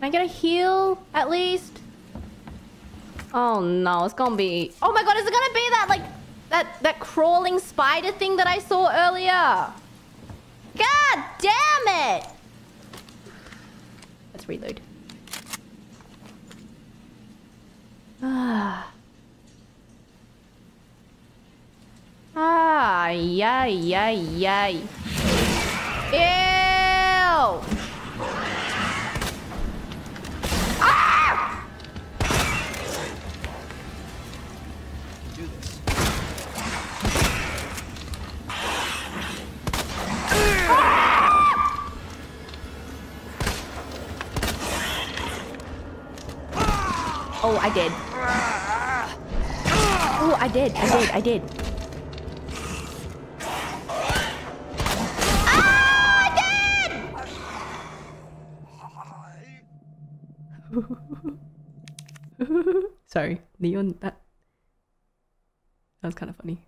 Can I get a heal at least? Oh no, it's gonna be... Oh my god, is it gonna be that, like... That, that crawling spider thing that I saw earlier? God damn it! Let's reload. Ah. Ah, yay, yay, yay. Ew! Do this. Oh, I did. Oh, I did, I did, I did. Ah, I did! Sorry, Leon, that... That was kind of funny.